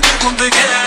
¿Con dónde queda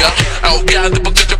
yeah. Oh, I'll get the book.